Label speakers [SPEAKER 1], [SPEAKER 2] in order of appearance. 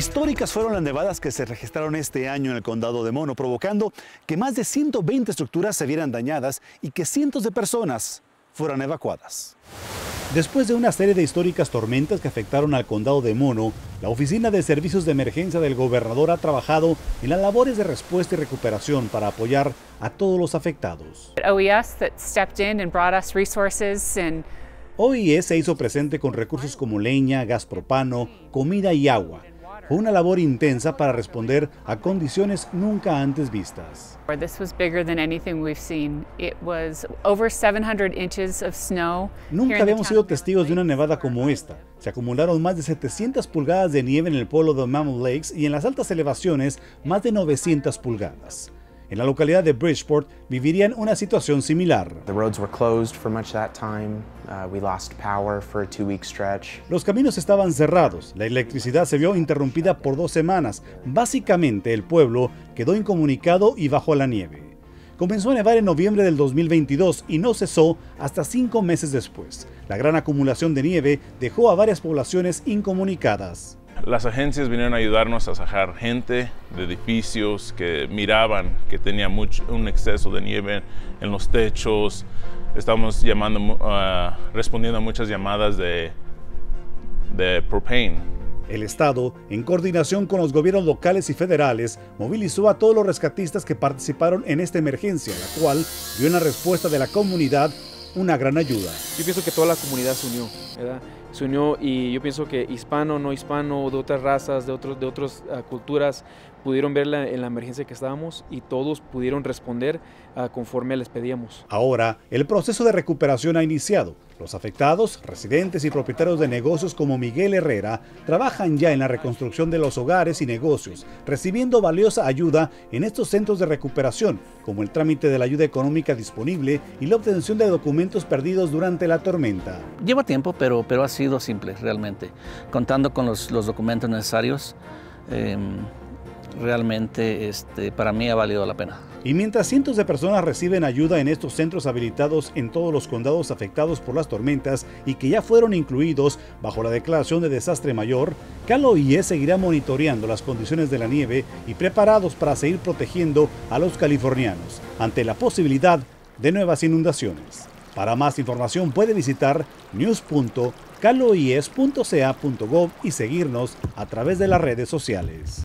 [SPEAKER 1] Históricas fueron las nevadas que se registraron este año en el condado de Mono, provocando que más de 120 estructuras se vieran dañadas y que cientos de personas fueran evacuadas. Después de una serie de históricas tormentas que afectaron al condado de Mono, la Oficina de Servicios de Emergencia del gobernador ha trabajado en las labores de respuesta y recuperación para apoyar a todos los afectados.
[SPEAKER 2] OES that stepped in and brought us resources and
[SPEAKER 1] OIS se hizo presente con recursos como leña, gas propano, comida y agua. Una labor intensa para responder a condiciones nunca antes vistas.
[SPEAKER 2] This was bigger than anything we've seen. It was over 700 inches of snow.
[SPEAKER 1] Nunca habíamos sido testigos de una nevada como esta. Se acumularon más de 700 pulgadas de nieve en el pueblo de Mammoth Lakes y en las altas elevaciones más de 900 pulgadas en la localidad de Bridgeport vivirían una situación similar. Los caminos estaban cerrados, la electricidad se vio interrumpida por dos semanas. Básicamente el pueblo quedó incomunicado y bajo la nieve. Comenzó a nevar en noviembre del 2022 y no cesó hasta cinco meses después. La gran acumulación de nieve dejó a varias poblaciones incomunicadas.
[SPEAKER 3] Las agencias vinieron a ayudarnos a sacar gente de edificios que miraban que tenía mucho, un exceso de nieve en los techos. Estamos llamando, uh, respondiendo a muchas llamadas de, de propane.
[SPEAKER 1] El Estado, en coordinación con los gobiernos locales y federales, movilizó a todos los rescatistas que participaron en esta emergencia, la cual dio una respuesta de la comunidad una gran ayuda.
[SPEAKER 4] Yo pienso que toda la comunidad se unió, ¿verdad? Se unió y yo pienso que hispano, no hispano, de otras razas, de, otros, de otras uh, culturas, pudieron ver en la emergencia que estábamos y todos pudieron responder uh, conforme les pedíamos.
[SPEAKER 1] Ahora, el proceso de recuperación ha iniciado. Los afectados, residentes y propietarios de negocios como Miguel Herrera, trabajan ya en la reconstrucción de los hogares y negocios, recibiendo valiosa ayuda en estos centros de recuperación, como el trámite de la ayuda económica disponible y la obtención de documentos perdidos durante la tormenta.
[SPEAKER 5] Lleva tiempo, pero, pero ha sido simple realmente. Contando con los, documentos necesarios, em, realmente este, para mí ha valido la pena.
[SPEAKER 1] Y mientras cientos de personas reciben ayuda en estos centros habilitados en todos los condados afectados por las tormentas y que ya fueron incluidos bajo la declaración de desastre mayor, Calo IE seguirá monitoreando las condiciones de la nieve y preparados para seguir protegiendo a los californianos ante la posibilidad de nuevas inundaciones. Para más información puede visitar news.caloies.ca.gov y seguirnos a través de las redes sociales.